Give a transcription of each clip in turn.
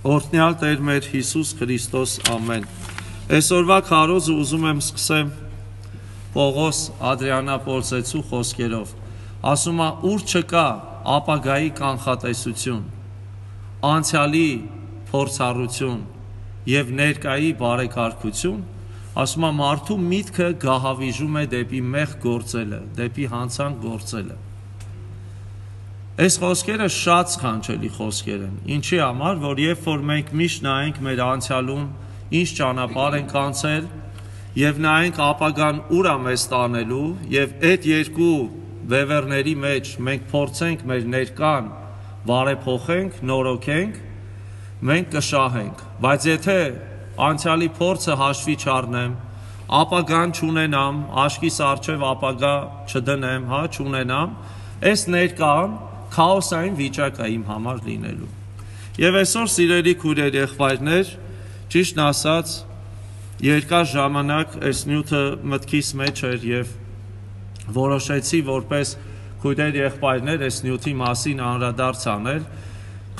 Օրհնյալ Տեր մեր Հիսուս Քրիստոս, ամեն։ Այսօրվա քարոզը ուզում եմ սկսեմ Պողոս Ադրիանապոլսեցու խոսքերով։ Ասում է՝ ուր չկա ապագայի կանխատեսություն, անցյալի փորձառություն եւ ներկայի բարեկարգություն, ասում է մարդու միտքը գահավիժում է դեպի մեղ գործելը, դեպի հանցանք գործելը։ Այս խոսքերը շատ սքանչելի խոսքեր են։ Ինչի համար, որ երբ որ մենք միշտ նայենք մեր անցյալում, ինչ ճանապարհ ենք անցել, եւ նայենք ապագան ուր է մեզ տանելու, եւ այդ երկու վևերների մեջ մենք փորձենք մեր ներկան բարեփոխենք, նորոգենք, մենք կշահենք։ Բայց եթե անցյալի փորձը հաշվի չառնեմ, ապագան չունենամ, աշկիս արչև ապագա չդնեմ, հա, չունենամ, այս ներկան քաոսային վիճակ է իմ համար լինելու։ Եվ այսօր սիրելի քուրեր եղբայրներ, ճիշտ ասած, երկար ժամանակ այս նյութը մտքիս մեջ էր եւ որոշեցի որպես քույրեր եղբայրներ այս նյութի մասին անդրադարձ անել,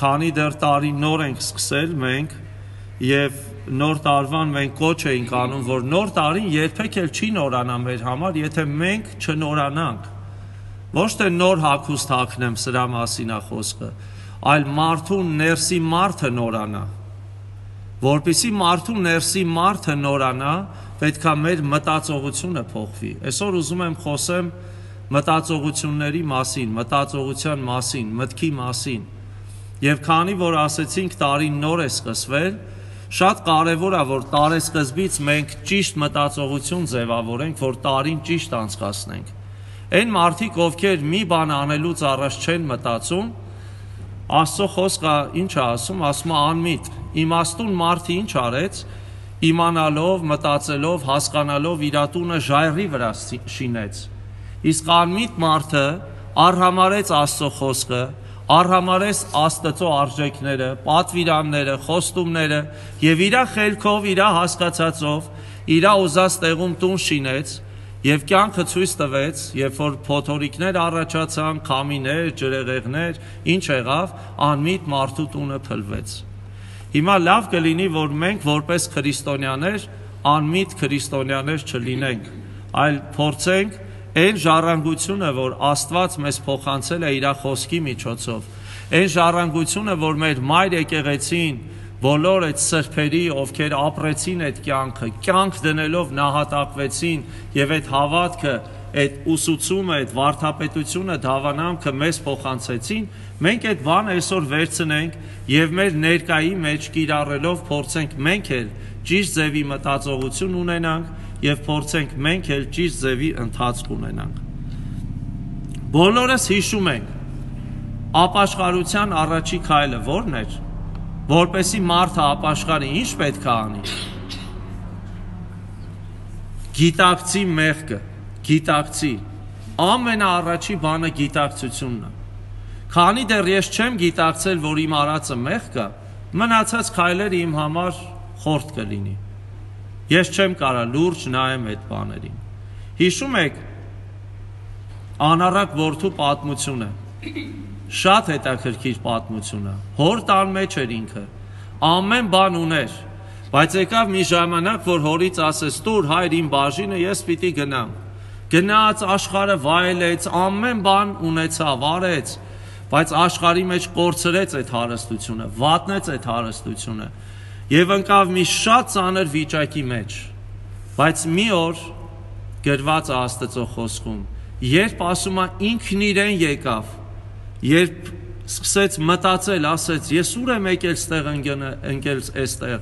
քանի դեռ տարի նոր ենք սկսել մենք եւ նոր տարվան մենք կոչ էինք անում, որ նոր տարին երբեք էլ չի նորանա մեր համար, եթե մենք չնորանանք Ոչ թե նոր հակուստ հակնեմ սրա մասին է խոսքը, այլ մարդու ներսի մարդը նորանա։ Որպիսի մարդու ներսի մարդը նորանա, պետքա մեր մտածողությունը փոխվի։ Այսօր ուզում եմ խոսեմ մտածողությունների մասին, մտածողության մասին, մտքի մասին։ Եվ քանի որ ասեցինք տարին նոր է սկսվել, շատ կարևոր է որ տարեսկզբից մենք ճիշտ մտածողություն ձևավորենք, որ տարին ճիշտ անցկացնենք։ Այն մարդիկ, ովքեր մի բան անելուց առաջ չեն մտածում, Աստծո խոսքը ինչ է ասում, ասում է անմիտ։ Իմաստուն մարդը ինչ արեց, իմանալով, մտածելով, հասկանալով իր ատունը ժայռի վրա շինեց։ Իսկ անմիտ մարդը արհամարեց Աստծո խոսքը, արհամարեց Աստծո արժեքները, պատվիրանները, խոստումները եւ իր խելքով, իր հասկացածով, իր ուզած տեղում տուն շինեց Եվ կյանքը ցույց տվեց, երբ որ փոթորիկներ առաջացան, քամիներ, ջրեղեղներ, ինչ եղավ, անմիտ մարդու տունը փլվեց։ Հիմա լավ կլինի, որ մենք որպես քրիստոնյաներ անմիտ քրիստոնյաներ չլինենք, այլ փորձենք այն ժառանգությունը, որ Աստված մեզ փոխանցել է իր խոսքի միջոցով, այն ժառանգությունը, որ մեր մայր եկեղեցին բոլոր այդ սրբերի, ովքեր ապրեցին այդ կյանքը, կյանք դնելով նահատակվեցին եւ այդ հավատքը, այդ ուսուցումը, այդ վարթապետությունը, դավանամքը մեզ փոխանցեցին, մենք այդ բանը այսօր վերցնենք եւ մեր ներկայի մեջ կիրառելով փորձենք մենք էլ ճիշտ ձևի մտածողություն ունենանք եւ փորձենք մենք էլ ճիշտ ձևի ընթացք ունենանք։ Բոլորս հիշում ենք ապաշխարության առաջի քայլը ո՞րն էր որպեսի մարդը ապաշխարի, ինչ պետք է անի։ Գիտակցի մեղքը, գիտակցի։ Ամենաառաջի բանը գիտակցությունն է։ Քանի դեռ ես չեմ գիտակցել, որ իմ արածը մեղք է, մնացած քայլերը իմ համար խորտ կլինի։ Ես չեմ կարա լուրջ նայեմ այդ բաներին։ Հիշում եք անառակ որդու պատմությունը Շատ հետաքրքիր պատմություն է։ Հոր տան մեջ էր ինքը։ Ամեն բան ուներ, բայց եկավ մի ժամանակ, որ հորից ասես՝ «Տուր հայր իմ բաժինը, ես պիտի գնամ»։ Գնաց աշխարը վայելեց, ամեն բան ունեցավ, արեց, բայց աշխարի մեջ կորցրեց այդ հարստությունը, վատնեց այդ հարստությունը եւ ընկավ մի շատ ծանր վիճակի մեջ։ Բայց մի օր գրված Աստծո խոսքում, երբ ասում է ինքն իրեն եկավ Երբ սկսեց մտածել, ասեց, ես ուր եմ եկել ստեղ ընկել այստեղ։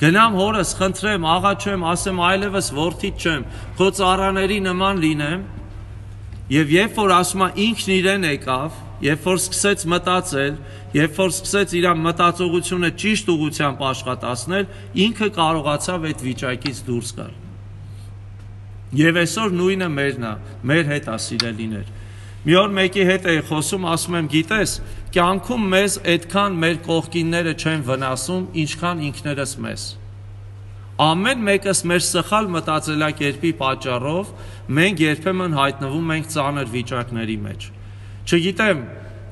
Գնամ հորս, խնդրեմ, աղաչեմ, ասեմ այլևս worth-ից չեմ, քո ծառաների նման լինեմ։ Եվ երբ որ ասում է ինքն իրեն եկավ, երբ որ սկսեց մտածել, երբ որ սկսեց իր մտածողությունը ճիշտ ուղությամբ աշխատացնել, ինքը կարողացավ այդ վիճակից դուրս գալ։ Եվ այսօր նույնը մերն է, մեր հետ է սիրելիներ։ մեր Մի օր մեկի հետ էի խոսում, ասում եմ, գիտես, կյանքում մեզ այդքան մեր կողքինները չեն վնասում, ինչքան ինքներս մեզ։ Ամեն մեկս մեր սխալ մտածելակերպի պատճառով մենք երբեմն հայտնվում ենք ծանր վիճակների մեջ։ Չգիտեմ,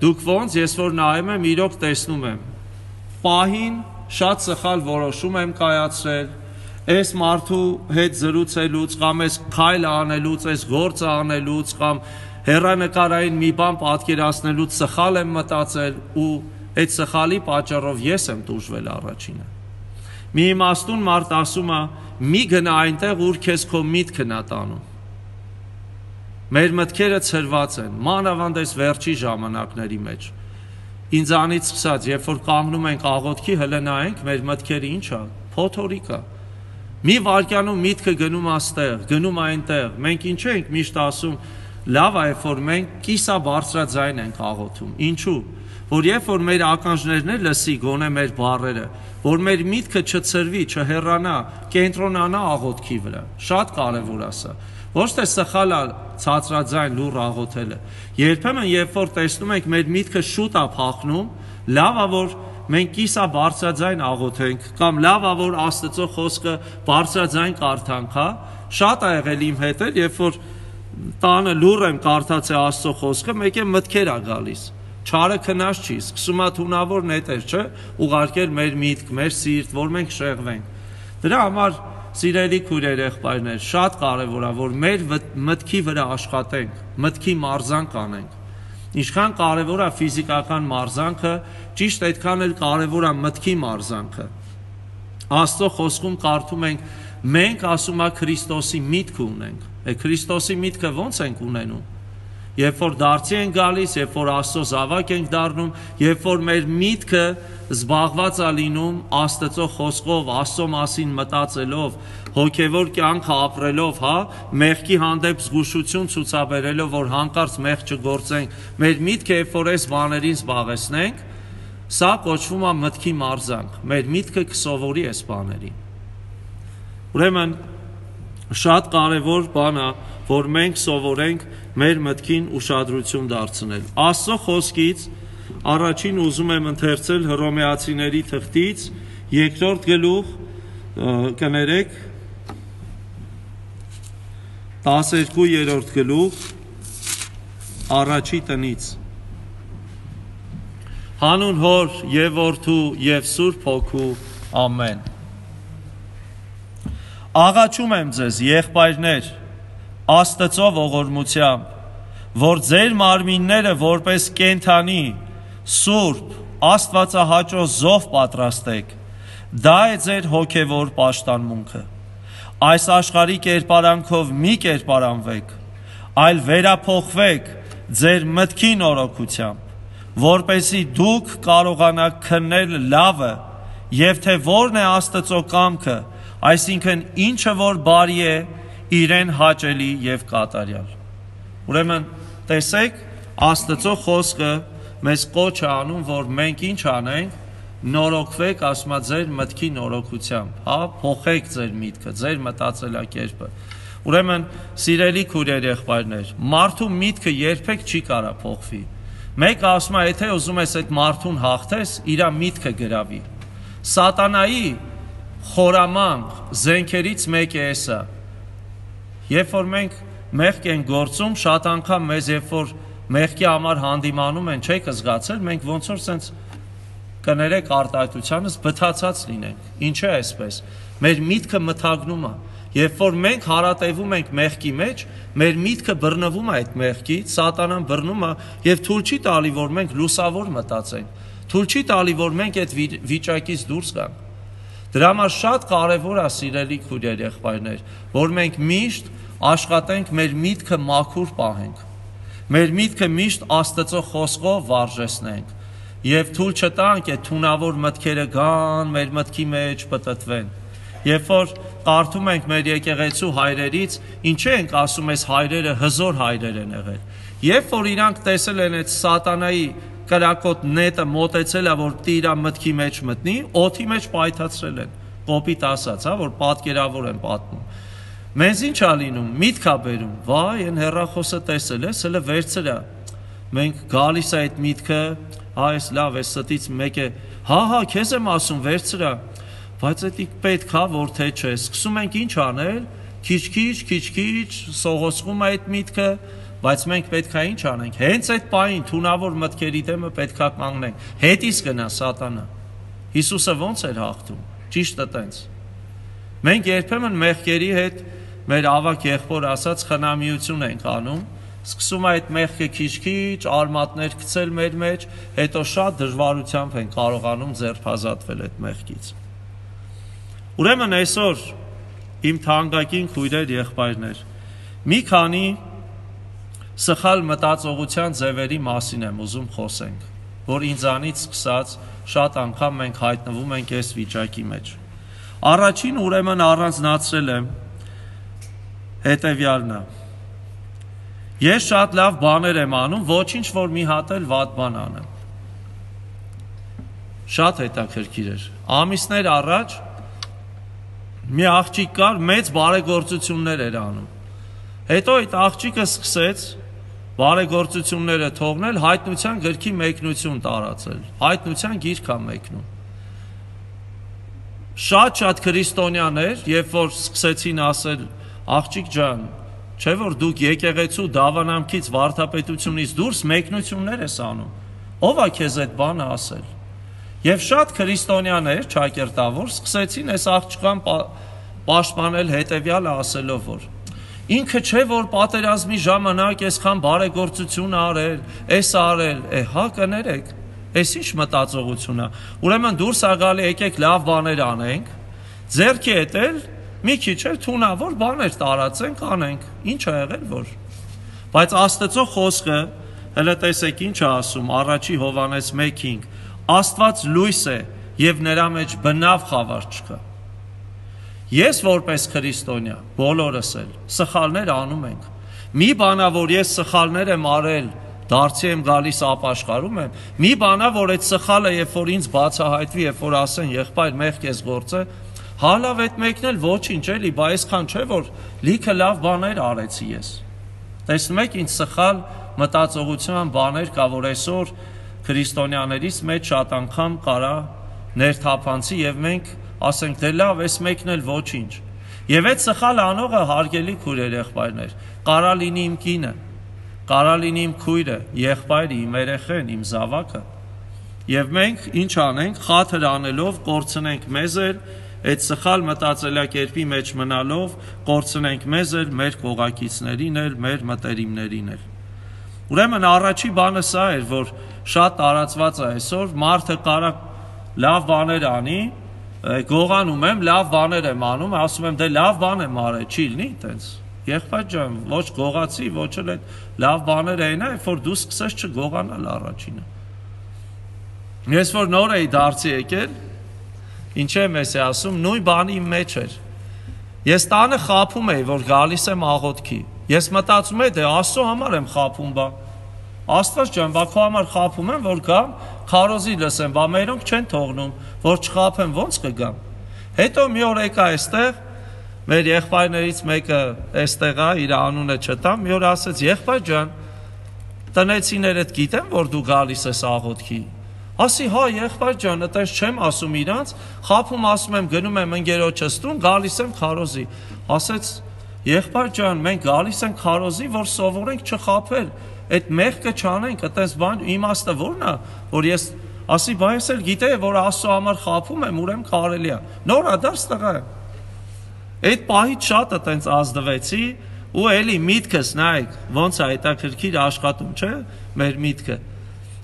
դուք ոնց ես որ նայում եմ, իրոք տեսնում եմ։ Պահին շատ սխալ որոշում եմ կայացրել, այս մարդու հետ զրուցելուց կամ այս քայլ անելուց, այս գործը անելուց կամ հերանեկարային մի բան պատկերացնելուց սխալ եմ մտածել ու այդ սխալի պատճառով ես եմ դժվել առաջինը։ Մի իմաստուն մարդ ասում է՝ մի գնա այնտեղ, ուր քեզ քո միտքն է տանում։ Մեր մտքերը ծրված են, մանավանդ այս վերջի ժամանակների մեջ։ Ինձանից սկսած, երբ որ կանգնում ենք աղոթքի, հələ նայենք մեր մտքերը ինչ է, փոթորիկա։ Մի վարքանում միտքը գնում աստեղ, գնում այնտեղ։ Մենք ինչ ենք միշտ ասում, լավ է, որ մենք կիսա բարձրաձայն ենք աղոթում։ Ինչու՞։ Որ երբ որ մեր ականջներն լսի գոնե մեր բառերը, որ մեր միտքը չծրվի, չհեռանա, կենտրոնանա աղոթքի վրա։ Շատ կարևոր է սա։ Ոչ թե սխալ է ցածրաձայն լուր աղոթելը։ Երբեմն երբ որ տեսնում ենք մեր միտքը շուտ է փախնում, լավ է որ մենք կիսա բարձրաձայն աղոթենք կամ լավ է որ Աստծո խոսքը բարձրաձայն կարդանք, հա։ Շատ ա եղել իմ հետ երբ որ տանը լուր եմ կարդացել Աստծո խոսքը, մեկ է մտքեր ա գալիս չարը քնած չի, սկսում է թունավոր նետեր, չէ, ուղարկել մեր միտք, մեր սիրտ, որ մենք շեղվենք։ Դրա համար սիրելի քույրեր եղբայրներ, շատ կարևոր է, որ մեր մտքի վրա աշխատենք, մտքի մարզանք անենք։ Ինչքան կարևոր է ֆիզիկական մարզանքը, ճիշտ այդքան էլ կարևոր է մտքի մարզանքը։ Աստծո խոսքում կարդում ենք մենք ասում է Քրիստոսի միտք ունենք։ Է Քրիստոսի միտքը ո՞նց ենք ունենում։ Երբ որ դարձի են գալիս, երբ որ Աստծո զավակ ենք դառնում, երբ որ մեր միտքը զբաղված է լինում Աստծո խոսքով, Աստծո մասին մտածելով, հոգևոր կյանքը ապրելով, հա, մեղքի հանդեպ զգուշություն ցուցաբերելով, որ հանկարծ մեղ չգործենք, մեր միտքը երբ որ այս բաներին զբաղեցնենք, սա կոչվում է մտքի մարզանք։ Մեր միտքը կսովորի այս բաներին։ Ուրեմն շատ կարևոր բան է, որ մենք սովորենք մեր մտքին ուշադրություն դարձնել։ Աստծո խոսքից առաջին ուզում եմ ընթերցել Հռոմեացիների թղթից երկրորդ գլուխ կներեք 12-րդ գլուխ առաջի տնից Հանուն հոր եւ որդու եւ սուրբ հոգու ամեն Աղաչում եմ ձեզ եղբայրներ Աստծո ողորմությամբ որ ձեր մարմինները որպես կենթանի սուրբ Աստվածահաճո զով պատրաստեք. Դա է ձեր հոգևոր պաշտանմունքը այս աշխարհի կերպարանքով մի կերպարանվեք, այլ վերափոխվեք ձեր մտքի նորոգությամբ, որպեսի դուք կարողանաք քննել լավը եւ թե որն է Աստծո կամքը, այսինքն ինչը որ բարի է, իրեն հաճելի եւ կատարյալ։ Ուրեմն տեսեք Աստծո խոսքը մեզ կոչ է անում, որ մենք ինչ անենք, նորոգվեք ասма ձեր մտքի նորոգությամբ, հա, փոխեք ձեր միտքը, ձեր մտածելակերպը։ Ուրեմն, սիրելի քուրեր եղբայրներ, մարդու միտքը երբեք չի կարա փոխվի։ Մեկը ասում է, եթե ուզում ես այդ մարդուն հաղթես, իր միտքը գրավի։ Սատանայի խորամանկ զենքերից մեկը է սա։ Երբ որ մենք մեղք են գործում, շատ անգամ մեզ երբ որ մեղքի համար հանդիմանում են, չեք զգացել, մենք ոնց որ sense կներեք արտահայտությանս բթացած լինենք։ Ինչե այսպես։ Մեր միտքը մթագնում է։ Երբ որ մենք հարատևում ենք մեղքի մեջ, մեր միտքը բռնվում է այդ մեղքից, սատանան բռնում է եւ թույլ չի տալի, որ մենք լուսավոր մտածենք։ Թույլ չի տալի, որ մենք այդ վիճակից դուրս գանք։ Դրա համար շատ կարևոր է սիրելի քույրեր եղբայրներ, որ մենք միշտ աշխատենք մեր միտքը մաքուր պահենք։ Մեր միտքը միշտ Աստծո խոսքով վարժեցնենք եւ թույլ չտանք այդ թունավոր մտքերը գան մեր մտքի մեջ պտտվեն երբ որ կարդում ենք մեր եկեղեցու հայրերից ինչու ենք ասում այս հայրերը հզոր հայրեր են եղել երբ որ իրանք տեսել են այդ սատանայի կրակոտ նետը մոտեցել է որ տիրա մտքի մեջ մտնի օթի մեջ պայթացրել են կոպիտ ասած հա որ պատկերավոր են պատմում Մեզ ինչ ա լինում, միտք ա բերում, վայ, այն հերախոսը տեսել ես, հələ վերցրա։ Մենք գալիս է այդ միտքը, հա այս լավ է ստից մեկ է հա հա քեզ եմ ասում վերցրա բայց դա պետք է որ թե չէ սկսում ենք ինչ անել քիչ-քիչ քիչ-քիչ սողոսվում է այդ միտքը բայց մենք պետք է ինչ անենք հենց այդ պահին թունավոր մտքերի դեմը պետք է կանգնենք հետից գնա սատանա Հիսուսը ո՞նց էր հաղթում։ Ճիշտը տենց։ Մենք երբեմն մեղքերի հետ մեր ավակ եղբոր ասած խնամիություն ենք անում, սկսում է այդ մեղքը քիչ-քիչ արմատներ գցել մեր մեջ, հետո շատ դժվարությամբ են կարողանում ձերբազատվել այդ մեղքից։ Ուրեմն այսօր իմ թանկագին քույրեր, եղբայրներ, մի քանի սխալ մտածողության ձևերի մասին եմ ուզում խոսենք, որ ինձանից սկսած շատ անգամ մենք հայտնվում ենք այս վիճակի մեջ։ Առաջին ուրեմն առանձնացրել եմ հետևյալն է։ Ես շատ լավ բաներ եմ անում, ոչինչ որ մի հատ էլ վատ բան անեմ։ Շատ հետաքրքիր էր։ Ամիսներ առաջ մի աղջիկ կար, մեծ բարեգործություններ էր անում։ Հետո այդ աղջիկը սկսեց բարեգործությունները թողնել, հայտնության գրքի մեկնություն տարածել։ Հայտնության գիրք է մեկնում։ Շատ-շատ քրիստոնյաներ, երբ որ սկսեցին ասել, աղջիկ ջան, չէ որ դուք եկեղեցու դավանամքից վարդապետությունից դուրս մեկնություններ ես անում։ Ո՞վ է քեզ այդ բանը ասել։ Եվ շատ քրիստոնյաներ, ճակերտավոր, սկսեցին այս աղջկան պաշտպանել հետևյալը ասելով, որ Ինքը չէ որ պատերազմի ժամանակ այսքան բարեգործություն արել, էս արել, է հա կներեք։ Էս ինչ մտածողություն է։ Ուրեմն դուրս ա գալի եկեք լավ բաներ անենք։ Ձերքի հետ էլ մի քիչ էլ թունավոր բաներ տարածենք, անենք։ Ինչ ա եղել որ։ Բայց Աստծո խոսքը հələ տեսեք ինչ է ասում առաջի Հովանես 1:5 Աստված լույս է եւ նրա մեջ բնավ խավար չկա։ Ես որպես քրիստոնյա բոլորս էլ սխալներ անում ենք։ Մի բանա որ ես սխալներ եմ արել, դարձի եմ գալիս ապաշխարում եմ։ Մի բանա որ այդ սխալը երբ որ ինձ բացահայտվի, երբ որ ասեն եղբայր մեղք ես գործը, հալավ այդ մեկն էլ ոչինչ էլի, բա այսքան չէ որ լիքը լավ բաներ արեցի ես։ Տեսնում եք ինչ սխալ մտածողության բաներ կա որ այսօր քրիստոնյաներից մեջ շատ անգամ կարա ներթափանցի եւ մենք ասենք դե լավ, այս մեկն էլ ոչինչ։ Եվ այդ սխալ անողը հարգելի քույրեր եղբայրներ, կարա լինի իմ կինը, կարա լինի իմ քույրը, եղբայրը, իմ երեխեն, իմ զավակը։ Եւ մենք ինչ անենք, խաթր անելով կորցնենք մեզ էլ այդ սխալ մտածելակերպի մեջ մնալով կորցնենք մեզ էլ մեր կողակիցներին էլ մեր մտերիմներին էլ Ուրեմն առաջի բանը սա էր, որ շատ տարածված է այսօր, մարդը կարա լավ բաներ անի, գողանում եմ, լավ բաներ եմ անում, ասում եմ դե լավ բան եմ արել, չի լինի այտենց։ Եղբայր ջան, ոչ գողացի, ոչ էլ այդ լավ բաներ այնա, երբ որ դու սկսես չգողանալ առաջինը։ Ես որ նոր էի դարձի եկել, ինչ եմ ես ասում, նույն բանի մեջ էր։ Ես տանը խափում էի, որ գալիս եմ աղոթքի։ Ես մտածում եի, դե Աստծո համար եմ խափում, բա Աստված ջան, բա քո համար խափում եմ, որ գամ, քարոզի լսեմ, բա մերոնք չեն թողնում, որ չխափեմ, ո՞նց կգամ։ Հետո մի օր եկա այստեղ, մեր եղբայրներից մեկը այստեղ է, իր անունը չտամ, մի օր ասեց. «Եղբայր ջան, տնեցիներդ գիտեն, որ դու գալիս ես աղոթքի»։ Ասի, հա, եղբայր ջան, այտենց չեմ ասում իրանց, խափում ասում եմ, գնում եմ ընկերոջս տուն, գալիս եմ քարոզի։ Ասեց, եղբայր ջան, մենք գալիս ենք քարոզի, որ սովորենք չխափել այդ մեղքը չանենք, այտենց բան իմաստը ո՞րն է, որ ես ասի, բա ես էլ գիտեի, որ Աստծո համար խափում եմ, ուրեմն կարելի է։ Նորա դարձ տղա։ Այդ պահից շատ այտենց ազդվեցի ու էլի միտքս նայեք, ոնց է հետաքրքիր աշխատում, չէ՞, մեր միտքը։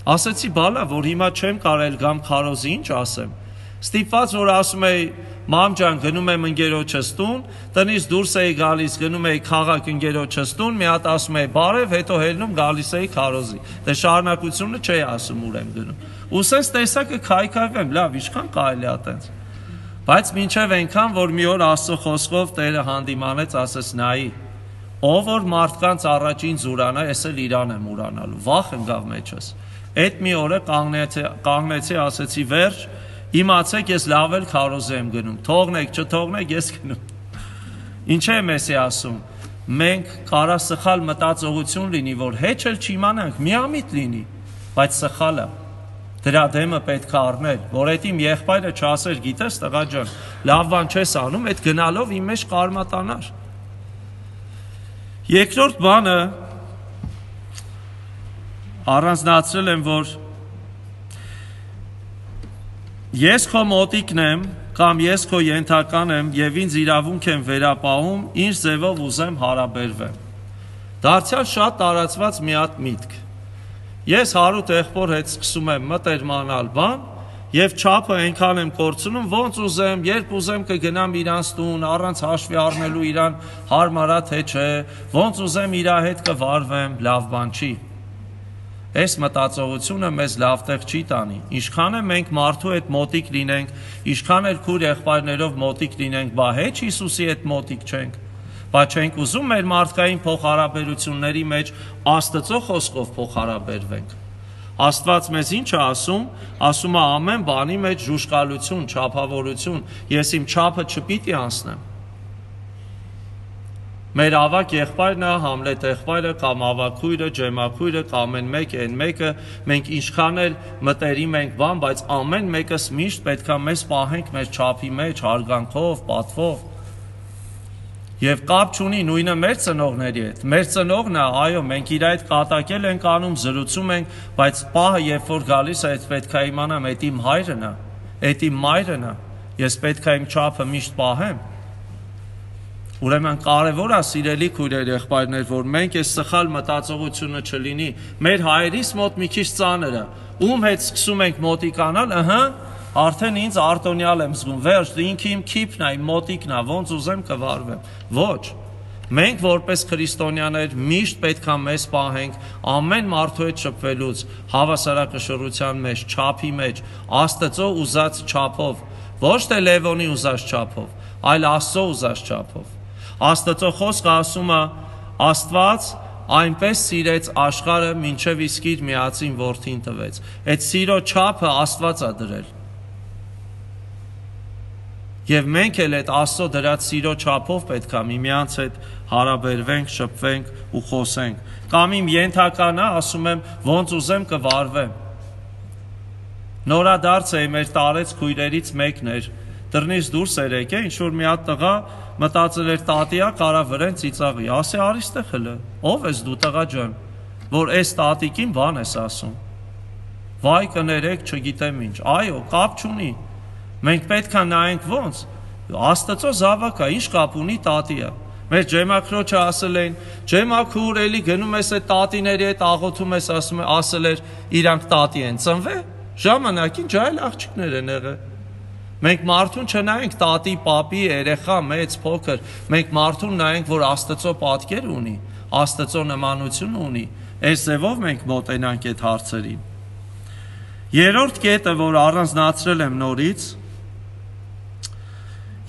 Ասեցի, բալա, որ հիմա չեմ կարել գամ քարոզի, ինչ ասեմ։ Ստիպված որ ասում էի Մամ ջան, գնում եմ ընկերոջս տուն, տնից դուրս էի գալիս, գնում էի քաղաք ընկերոջս տուն, մի հատ ասում էի բարև, հետո հելնում գալիս էի քարոզի։ Դե շարունակությունը չէի ասում ուր եմ գնում։ Ու սենց տեսակը քայքայվեմ, լավ, ինչքան կարելի է այտենց։ Բայց մինչև այնքան, որ մի օր Աստծո խոսքով Տերը հանդիմանեց, ասես նայի, ով որ մարդկանց առաջին զուրանա, ես էլ իրան եմ ուրանալու։ Վախ ընկավ մեջս։ Այդ մի օրը կանգնեցի, կանգնեցի, ասեցի վերջ, Իմացեք, ես լավ էլ քարոզ եմ գնում։ Թողնեք, չթողնեք, ես գնում։ Ինչ է մեսի ասում։ Մենք կարա սխալ մտածողություն լինի, որ հեչ էլ չիմանանք, միամիտ լինի, բայց սխալը դրա դեմը պետք է առնել, որ այդ իմ եղբայրը չասեր, գիտես, տղա ջան, լավ բան չես անում, այդ գնալով իմ մեջ կարմատանար։ Երկրորդ բանը առանձնացրել եմ, որ ես քո մոտիկն եմ կամ ես քո ենթական եմ եւ ինձ իրավունք եմ վերապահում, ինչ ձևով ուզեմ հարաբերվեմ։ Դարձյալ շատ տարածված մի հատ միտք։ Ես հարուտ եղբոր հետ սկսում եմ մտերմանալ բան, Եվ ճափը այնքան եմ կորցնում, ոնց ուզեմ, երբ ուզեմ կգնամ իրանց տուն, առանց հաշվի առնելու իրան հարմարա թե չէ, ոնց ուզեմ իր հետ կվարվեմ, լավ բան չի։ Այս մտածողությունը մեզ լավ տեղ չի տանի։ Ինչքան է մենք մարդու հետ մոտիկ լինենք, ինչքան էլ քուր եղբայրներով մոտիկ լինենք, բա հեչ Հիսուսի հետ մոտիկ չենք։ Բա չենք ուզում մեր մարդկային փոխհարաբերությունների մեջ Աստծո խոսքով փոխհարաբերվենք։ Աստված մեզ ինչ է ասում, ասում է ամեն բանի մեջ ժուշկալություն, չափավորություն, ես իմ չափը չպիտի անցնեմ։ Մեր ավակ եղբայրն է, Համլետ եղբայրը կամ ավակույրը, ջեմակույրը կամ ամեն մեկը, այն մեկը, մենք ինչքան էլ մտերիմ ենք բան, բայց ամեն մեկս միշտ պետքա մեզ պահենք մեր չափի մեջ, հարգանքով, պատվով։ Եվ կապ չունի նույնը մեր ծնողների հետ։ Մեր ծնողն է, այո, մենք իր հետ կատակել ենք անում, զրուցում ենք, բայց պահը երբ որ գալիս է, այդ պետքա իմանամ, այդ իմ հայրն է, այդ իմ մայրն է։ Ես պետքա իմ չափը միշտ պահեմ։ Ուրեմն կարևոր է սիրելի քույրեր եղբայրներ, որ մենք այս սխալ մտածողությունը չլինի։ Մեր հայրից մոտ մի քիչ ծանր է։ Ում հետ սկսում ենք մոտիկանալ, ըհը, արդեն ինձ արտոնյալ եմ զգում։ Վերջ, ինքը իմ քիփն է, իմ մոտիկն է, ոնց ուզեմ կվարվեմ։ Ոչ։ Մենք որպես քրիստոնյաներ միշտ պետքա մեզ պահենք ամեն մարդու հետ շփվելուց հավասարակշռության մեջ, չափի մեջ, Աստծո ուզած չափով, ոչ թե Լևոնի ուզած չափով, այլ Աստծո ուզած չափով։ Աստծո խոսքը ասում է Աստված այնպես սիրեց աշխարը, ինչև իսկ իր միածին որդին տվեց։ Այդ սիրո չափը Աստված է դրել Եվ մենք էլ այդ Աստծո դրած սիրո չափով պետքա միմյանց հետ հարաբերվենք, շփվենք ու խոսենք։ Կամ իմ ենթականա, ասում եմ, ոնց ուզեմ կվարվեմ։ Նորադարձ է մեր տարեց քույրերից մեկն էր։ Դռնից դուրս էր եկե, ինչ որ մի հատ տղա մտածել էր տատիա կարա վրեն ծիծաղի։ Ասե արի ստե խլը։ Ո՞վ ես դու տղա ջան, որ այս տատիկին բան ես ասում։ Վայ կներեք, չգիտեմ ինչ։ Այո, կապ չունի Մենք պետքա նայենք ոնց Աստծո զավակա ինչ կապ ունի տատիա։ Մեր ջեմակրոջը ասել էին, ջեմակուր էլի գնում ես այդ տատիների հետ աղոթում ես, ասում է, ասել էր, իրանք տատի են ծնվե։ Ժամանակին ջայլ աղջիկներ են եղել։ Մենք մարդուն չնայենք տատի, papi, երեխա, մեծ, փոքր, մենք մարդուն նայենք, որ Աստծո պատկեր ունի, Աստծո նմանություն ունի։ Այս ձևով մենք մոտենանք այդ հարցերին։ Երրորդ կետը, որ առանձնացրել եմ նորից,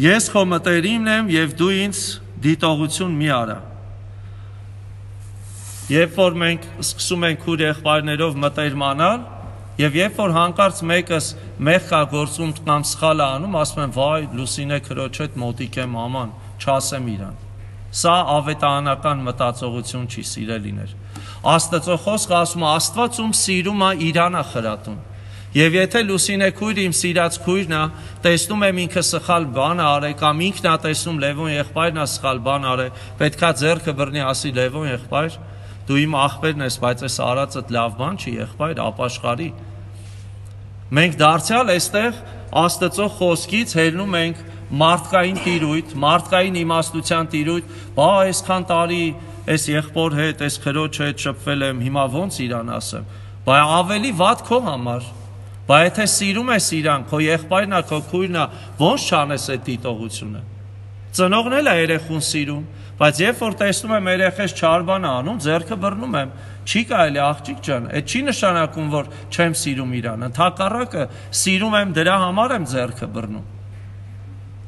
Ես քո մտերիմն եմ եւ դու ինձ դիտողություն մի արա։ Երբ որ մենք սկսում ենք քուր եղբայրներով մտերմանալ, եւ երբ որ հանկարծ մեկս մեղքա գործում կամ սխալ է անում, ասում են՝ «Վայ, Լուսինե քրոջ հետ մոտիկ եմ աման, չասեմ իրան»։ Սա ավետարանական մտածողություն չի, սիրելիներ։ Աստծո խոսքը ասում է Աստված ում սիրում է Իրանա խրատում։ Եվ եթե Լուսինե քույրը իմ սիրած քույրն է, տեսնում եմ ինքը սխալ բան արել կամ ինքն է տեսնում Լևոն եղբայրն է սխալ բան արել, պետքա ձեռքը բռնի ասի Լևոն եղբայր, դու իմ աղբերն ես, բայց այս արածդ լավ բան չի, եղբայր, ապաշխարի։ Մենք դարձյալ այստեղ Աստծո խոսքից հելնում ենք մարդկային տիրույթ, մարդկային իմաստության տիրույթ, բա այսքան տարի այս եղբոր հետ, այս քրոջ հետ շփվել եմ, հիմա ոնց իրան ասեմ։ Բայ ավելի վատ քո համար Բա եթե սիրում ես իրան, քո եղբայրն է, քո քույրն է, ո՞նց չանես այդ դիտողությունը։ Ծնողն էլ է երեխուն սիրում, բայց երբ որ տեսնում եմ երեխես չար բան անում, ձեռքը բռնում եմ։ Չի կարելի աղջիկ ջան, այդ չի նշանակում, որ չեմ սիրում իրան։ Ընդհակառակը, սիրում եմ դրա համար եմ ձեռքը բռնում։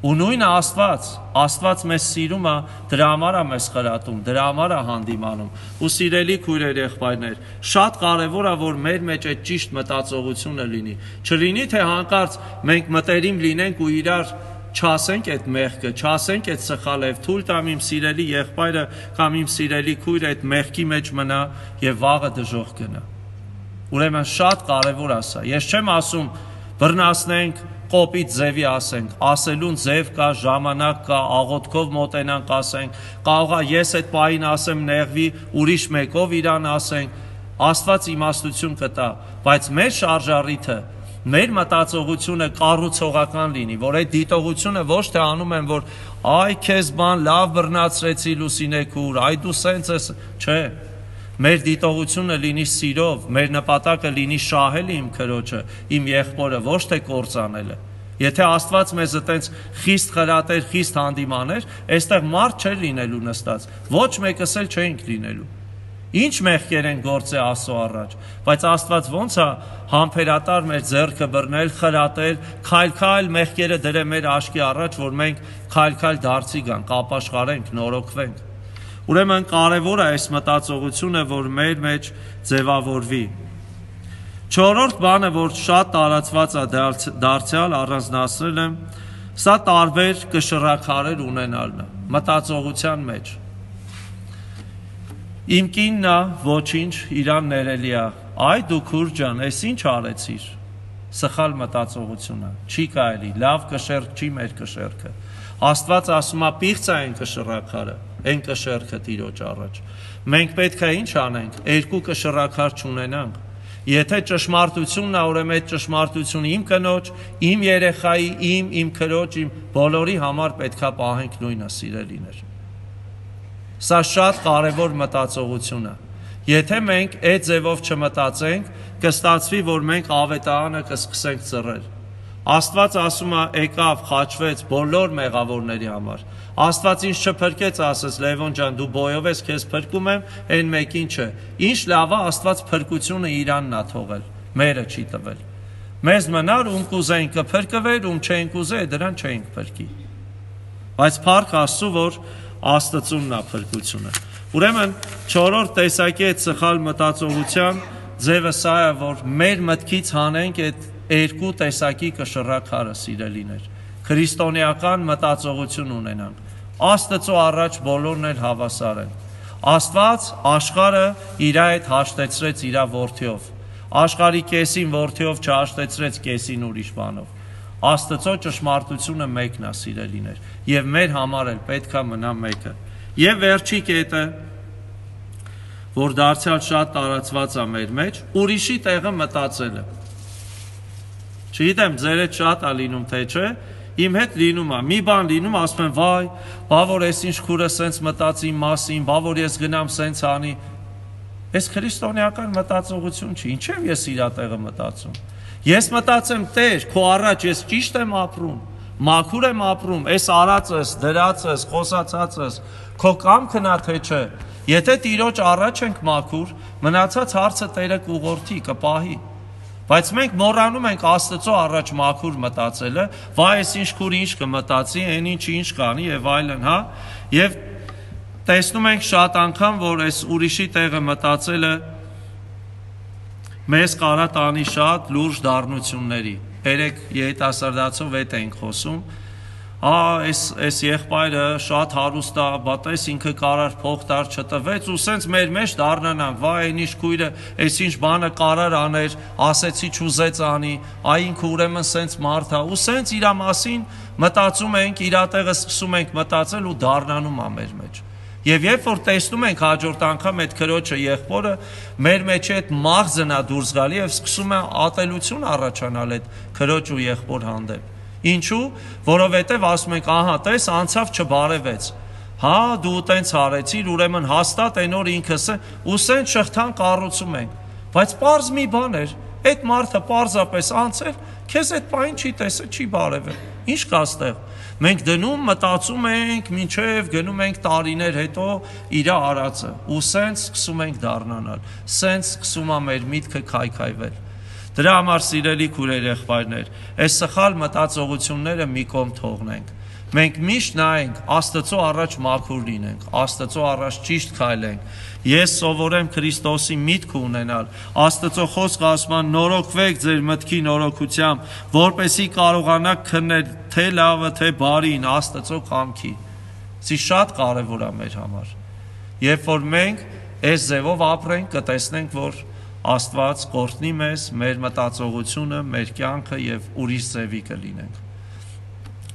Ու նույնը Աստված, Աստված մեզ սիրում է, դրա համար է մեզ խրատում, դրա համար է հանդիմանում։ Ու սիրելի քույրեր եղբայրներ, շատ կարևոր է որ մեր մեջ այդ ճիշտ մտածողությունը լինի։ Չլինի թե հանկարծ մենք մտերիմ լինենք ու իրար չասենք այդ մեղքը, չասենք այդ սխալը, թույլ տամ իմ սիրելի եղբայրը կամ իմ սիրելի քույրը այդ մեղքի մեջ մնա եւ վաղը դժոխք գնա։ Ուրեմն շատ կարևոր է սա։ Ես չեմ ասում բռնասնենք կոպիտ ձևի ասենք, ասելուն ձև կա, ժամանակ կա, աղոթքով մոտենանք ասենք, կարող է ես այդ պահին ասեմ նեղվի, ուրիշ մեկով իրան ասենք, Աստված իմաստություն կտա, բայց մեր շարժառիթը մեր մտածողությունը կառուցողական լինի, որ այդ դիտողությունը ոչ թե անում են, որ այ քեզ բան լավ բռնացրեցի լուսինեկուր, այ դու սենց ես, չէ։ Մեր դիտողությունը լինի սիրով, մեր նպատակը լինի շահել իմ քրոջը, իմ եղբորը, ոչ թե կործանելը։ Եթե Աստված մեզ այտենց խիստ խրատեր, խիստ հանդիմաներ, այստեղ մարդ չէր լինելու նստած։ Ոչ մեկս էլ չէինք լինելու։ Ինչ մեղքեր են գործե Աստծո առաջ, բայց Աստված ո՞նց է համբերատար մեր ձեռքը բռնել, խրատել, քայլ-քայլ մեղքերը դրե մեր աշկի առաջ, որ մենք քայլ-քայլ դարձի գանք, ապաշխարենք, նորոգվենք։ Ուրեմն կարևոր է այս մտածողությունը, որ մեր մեջ ձևավորվի։ Չորրորդ բանը, որ շատ տարածված է դարձյալ առանձնացրել եմ, սա տարբեր կշռակարեր ունենալն է մտածողության մեջ Իմ կինն է, ոչինչ, իրան ներելի է։ Այ դու քուր ջան, այս ինչ արեցիր։ Սխալ մտածողությունը։ Չի կարելի, լավ կշերք չի մեր կշերքը։ Աստված ասում է՝ «Պիղծ է այն կշռակարը, այն կշերքը տիրոջ առաջ»։ Մենք պետք է ինչ անենք։ Երկու կշռակար չունենանք։ Եթե ճշմարտությունն է, ուրեմն այդ ճշմարտությունը իմ կնոջ, իմ երեխայի, իմ, իմ քրոջ, իմ բոլորի համար պետքա պահենք նույնը, սիրելիներ։ Սա շատ կարևոր մտածողություն է։ Եթե մենք այդ ձևով չմտածենք, կստացվի, որ մենք ավետարանը կսկսենք ծռել։ Աստված ասում է, եկավ, խաչվեց բոլոր մեղավորների համար։ Աստված ինձ չփրկեց, ասես Լևոն ջան, դու բոյով ես, քեզ փրկում եմ, այն մեկին չէ։ Ինչ լավ է, Աստված փրկությունը Իրանն ա թողել, մերը չի տվել։ Մեզ մնար ում կուզեին կփրկվեր, ում չէին կուզե, դրան չէինք փրկի։ Բայց փառք Աստծո, որ Աստծունն է փրկությունը։ Ուրեմն 4-րդ տեսակի այդ սխալ մտածողության ձևը սա է, որ մեր մտքից հանենք այդ երկու տեսակի կշռակարը սիրելիներ։ Քրիստոնեական մտածողություն ունենանք։ Աստծո առաջ բոլորն էլ հավասար են։ Աստված աշխարը իր այդ հաշտեցրեց իր ворթիով։ Աշխարի կեսին ворթիով չհաշտեցրեց կեսին ուրիշ բանով։ Աստծո ճշմարտությունը մեկն է, սիրելիներ, եւ մեր համար էլ պետքա մնա մեկը։ Եվ վերջի կետը, որ դարձյալ շատ տարածված է մեր մեջ, ուրիշի տեղը մտածելը։ Չգիտեմ, ձեր հետ շատ է լինում թե չէ, իմ հետ լինում է։ Մի բան լինում, ասում են, վայ, բա որ ես ինչ քուրը սենց մտածի մասին, բա որ ես գնամ սենց անի։ Այս քրիստոնեական մտածողություն չի։ Ինչև ես իրա տեղը մտածում։ Ես մտածեմ, Տեր, քո առաջ ես ճիշտ եմ ապրում, մաքուր եմ ապրում, այս արածս, դրածս, խոսացածս, քո կամքն է թե չէ։ Եթե Տիրոջ առաջ ենք մաքուր, մնացած հարցը Տերը կուղորթի, կպահի։ Բայց մենք մոռանում ենք Աստծո առաջ մաքուր մտածելը, վայ, այս ինչ քուր ինչ կմտածի, այն ինչ ինչ կանի եւ այլն, հա։ Եվ տեսնում ենք շատ անգամ, որ այս ուրիշի տեղը մտածելը մեզ կարա տանի շատ լուրջ դառնությունների։ Երեք երիտասարդացով հետ ենք խոսում, «Ա, այս այս եղբայրը շատ հարուստ է, բատես ինքը կարար փող տար չտվեց» ու սենց մեր մեջ դառնանանք, «Վայ, այնիշ քույրը, այս ինչ բանը կարար աներ, ասեցի չուզեց անի, այ ինքը ուրեմն սենց մարդ է» ու սենց իր մասին մտածում ենք, իր տեղը սկսում ենք մտածել ու դառնանում է մեր մեջ։ Եվ երբ որ տեսնում ենք հաջորդ անգամ այդ քրոջը եղբորը մեր մեջ այդ մաղձն է դուրս գալի եւ սկսում է ատելություն առաջանալ այդ քրոջ ու եղբոր հանդեպ։ Ինչու? Որովհետեւ ասում ենք, ահա, տես անցավ չբարևեց։ Հա, դու տենց արեցիր, ուրեմն հաստատ այն օր ինքս է ու սեն շղթան կառուցում ենք։ Բայց པարզ մի բան էր, այդ մարդը պարզապես անցել, քեզ այդ բան չի տեսը, չի բարևել։ Ինչ կա ստեղ։ Մենք դնում մտածում ենք, ինչև գնում ենք տարիներ հետո իր արածը ու սենց սկսում ենք դառնանալ։ Սենց սկսում է մեր միտքը քայքայվել։ Դրա համար սիրելի քուրեր եղբայրներ, այս սխալ մտածողությունները մի կողմ թողնենք Մենք միշտ նայենք Աստծո առաջ մաքուր լինենք, Աստծո առաջ ճիշտ քայլենք։ Ես սովորեմ Քրիստոսի միտք ունենալ։ Աստծո խոսքը ասում է նորոգվեք ձեր մտքի նորոգությամբ, որպեսի կարողանաք քննել թե լավը, թե բարին Աստծո կամքի։ Սի շատ կարևոր է մեր համար։ Երբ որ մենք այս ձևով ապրենք, կտեսնենք, որ Աստված կորտնի մեզ, մեր մտածողությունը, մեր կյանքը եւ ուրիշ ձևի կլինենք։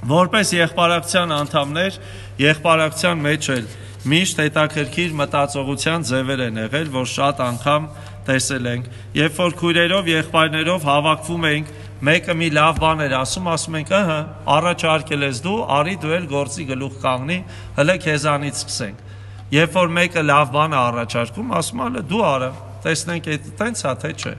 Որպես եղբարակցության անդամներ, եղբարակցության մեջ էլ միշտ հետաքրքիր մտածողության ձևեր են եղել, որ շատ անգամ տեսել ենք, երբ որ քույրերով, եղբայրներով հավաքվում ենք մեկը մի լավ բան էր ասում, ասում ենք, ըհը, առաջարկել ես դու, արի դու էլ գործի գլուխ կանգնի, հələ քեզանից սկսենք։ Երբ որ մեկը լավ բան է առաջարկում, ասում է, դու արա, տեսնենք այդ տենց է թե չէ։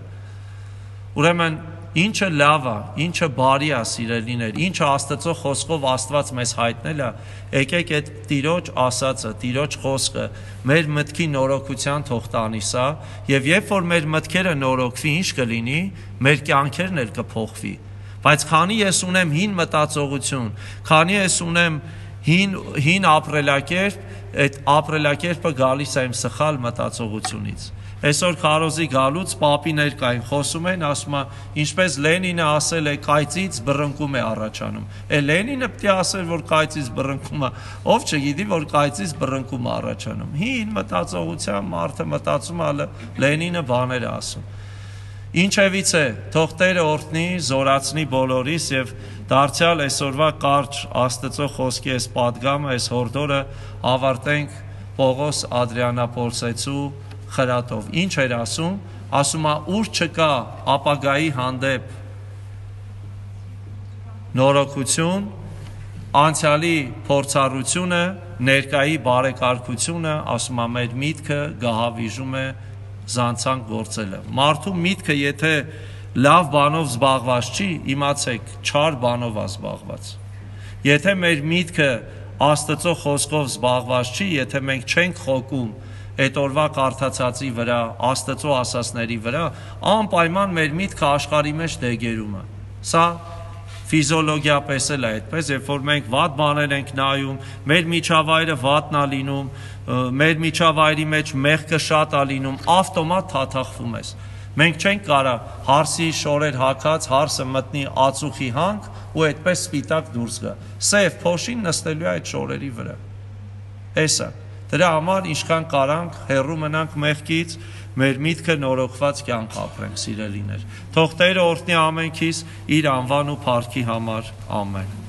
Ուրեմն ինչը լավ է, ինչը բարի է սիրելիներ, ինչը Աստծո խոսքով Աստված մեզ հայտնել է, եկեք այդ Տիրոջ ասածը, Տիրոջ խոսքը մեր մտքի նորոգության թող տանի սա, եւ երբ որ մեր մտքերը նորոգվի, ինչ կլինի, մեր կյանքերն էլ կփոխվի։ Բայց քանի ես ունեմ հին մտածողություն, քանի ես ունեմ հին հին ապրելակերպ, այդ ապրելակերպը գալիս է իմ սխալ մտածողությունից Այսօր քարոզի գալուց papi ներկային խոսում են, ասում է, ինչպես Լենինը ասել է, կայծից բռնկում է առաջանում։ Է Լենինը պետք է ասեր, որ կայծից բռնկումը, ով չգիտի, որ կայծից բռնկումը առաջանում։ Հին մտածողությամբ մարդը մտածում ալը Լենինը բաներ ասում։ Ինչևից է, թող Տերը օրհնի, զորացնի բոլորիս եւ դարձյալ այսօրվա կարճ Աստծո խոսքի այս падգամը, այս հորդորը ավարտենք Պողոս Ադրիանապոլսեցու խրատով։ Ինչ էր ասում։ Ասում է ուր չկա ապագայի հանդեպ նորոգություն, անցյալի փորձառությունը, ներկայի բարեկարգությունը, ասում է մեր միտքը գահավիժում է զանցանք գործելը։ Մարդու միտքը եթե լավ բանով զբաղված չի, իմացեք, չար բանով է զբաղված։ Եթե մեր միտքը Աստծո խոսքով զբաղված չի, եթե մենք չենք խոկում այդ օրվա կարդացածի վրա, Աստծո ասասների վրա, անպայման մեր միտքը աշխարհի մեջ դեգերում է։ Սա ֆիզիոլոգիապես էլ է այդպես, երբ որ մենք վատ բաներ ենք նայում, մեր միջավայրը վատնա լինում, մեր միջավայրի մեջ մեղքը շատ է լինում, ավտոմատ թաթախվում ես։ Մենք չենք կարա հարսի շորեր հակած, հարսը մտնի ածուխի հանք ու այդպես սպիտակ դուրս գա։ Սև փոշին նստելու է այդ շորերի վրա։ Էսա։ Դրա համար ինչքան կարանք հերրու մնանք մեղքից, մեր միտքը նորոգված կյանք ապրենք, սիրելիներ։ Թող Տերը օրհնի ամենքիս իր անվան ու փառքի համար։ Ամեն։